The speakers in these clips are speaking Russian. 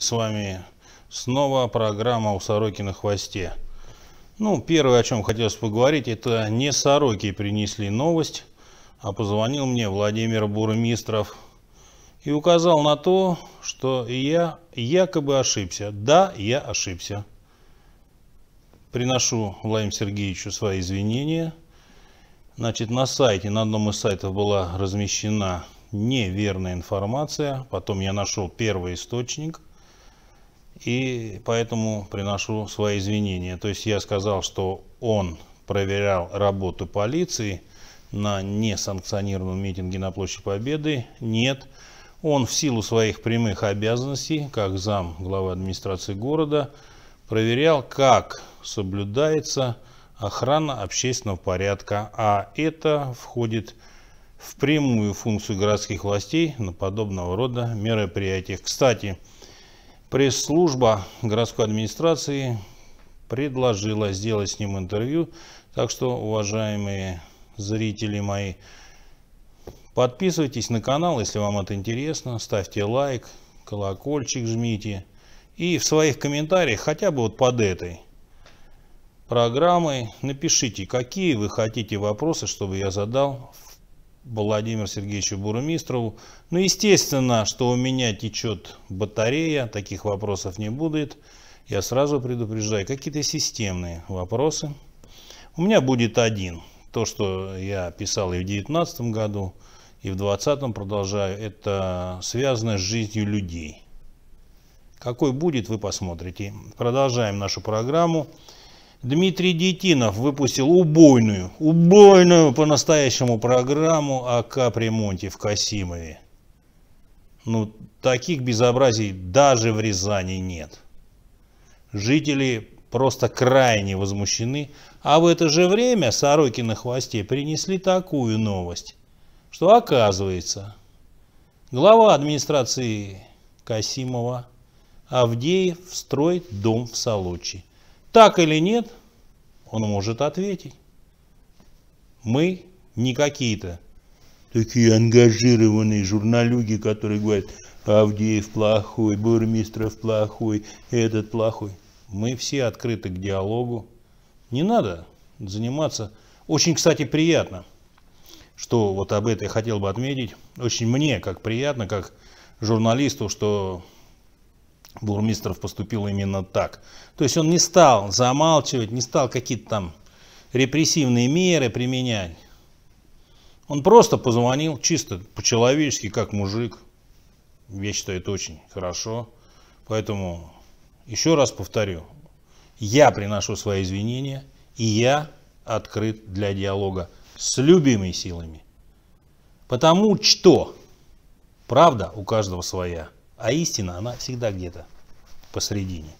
С вами снова программа «У сороки на хвосте». Ну, первое, о чем хотелось поговорить, это не сороки принесли новость, а позвонил мне Владимир Бурмистров и указал на то, что я якобы ошибся. Да, я ошибся. Приношу Владимиру Сергеевичу свои извинения. Значит, на сайте, на одном из сайтов была размещена неверная информация. Потом я нашел первый источник – и поэтому приношу свои извинения. То есть я сказал, что он проверял работу полиции на несанкционированном митинге на площади Победы. Нет, он в силу своих прямых обязанностей, как зам главы администрации города, проверял, как соблюдается охрана общественного порядка, а это входит в прямую функцию городских властей на подобного рода мероприятиях. Кстати, пресс-служба городской администрации предложила сделать с ним интервью. Так что, уважаемые зрители мои, подписывайтесь на канал, если вам это интересно. Ставьте лайк, колокольчик жмите. И в своих комментариях, хотя бы вот под этой программой, напишите, какие вы хотите вопросы, чтобы я задал Владимиру Сергеевичу Бурмистрову. Ну, естественно, что у меня течет батарея, таких вопросов не будет. Я сразу предупреждаю, какие-то системные вопросы. У меня будет один. То, что я писал и в 2019 году, и в 2020 продолжаю, это связано с жизнью людей. Какой будет, вы посмотрите. Продолжаем нашу программу. Дмитрий Детинов выпустил убойную, убойную по-настоящему программу о капремонте в Касимове. Ну, таких безобразий даже в Рязани нет. Жители просто крайне возмущены, а в это же время сороки на хвосте принесли такую новость, что оказывается, глава администрации Касимова Авдеев строит дом в Солочи. Так или нет, он может ответить. Мы не какие-то такие ангажированные журналюги, которые говорят, Авдеев плохой, Бурмистров плохой, этот плохой. Мы все открыты к диалогу. Не надо заниматься. Очень, кстати, приятно, что вот об этом я хотел бы отметить. Очень мне, как приятно, как журналисту, что Бурмистров поступил именно так. То есть он не стал замалчивать, не стал какие-то там репрессивные меры применять. Он просто позвонил чисто по-человечески, как мужик. Я считаю, это очень хорошо. Поэтому еще раз повторю, я приношу свои извинения, и я открыт для диалога с любыми силами. Потому что правда у каждого своя. А истина, она всегда где-то посередине.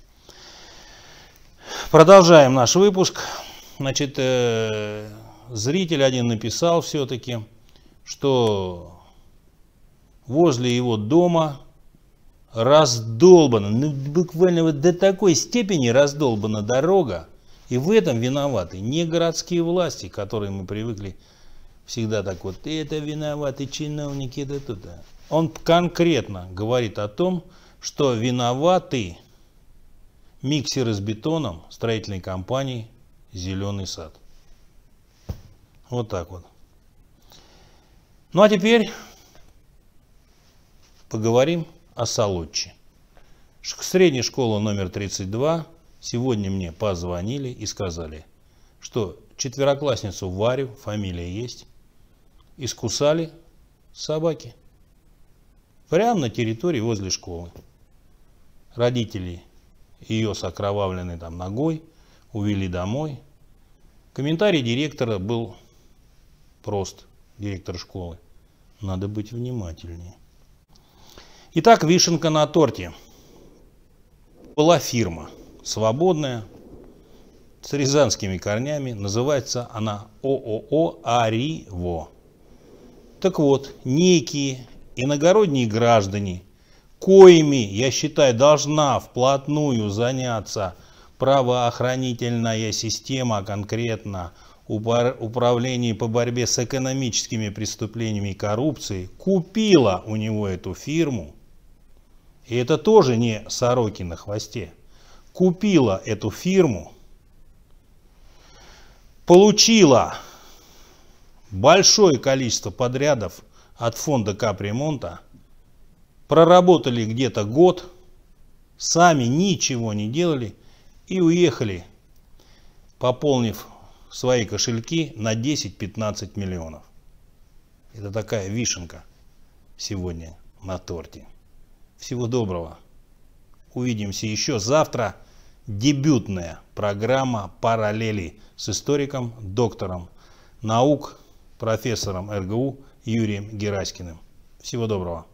Продолжаем наш выпуск. Значит, э, зритель один написал все-таки, что возле его дома раздолбана, ну, буквально вот до такой степени раздолбана дорога, и в этом виноваты не городские власти, которые мы привыкли всегда так вот, это виноваты чиновники, это туда он конкретно говорит о том, что виноваты миксеры с бетоном строительной компании «Зеленый сад». Вот так вот. Ну а теперь поговорим о Солодче. Средняя школа номер 32 сегодня мне позвонили и сказали, что четвероклассницу Варю, фамилия есть, искусали собаки. Прямо на территории возле школы. Родители ее с окровавленной там ногой увели домой. Комментарий директора был прост, директор школы. Надо быть внимательнее. Итак, вишенка на торте. Была фирма, свободная, с рязанскими корнями. Называется она ООО «Ариво». Так вот, некие иногородние граждане, коими, я считаю, должна вплотную заняться правоохранительная система, конкретно управление по борьбе с экономическими преступлениями и коррупцией, купила у него эту фирму И это тоже не сороки на хвосте. Купила эту фирму, получила большое количество подрядов от фонда капремонта, проработали где-то год, сами ничего не делали и уехали, пополнив свои кошельки на 10-15 миллионов. Это такая вишенка сегодня на торте. Всего доброго. Увидимся еще завтра. Дебютная программа «Параллели» с историком, доктором наук, профессором РГУ Юрием Гераськиным. Всего доброго.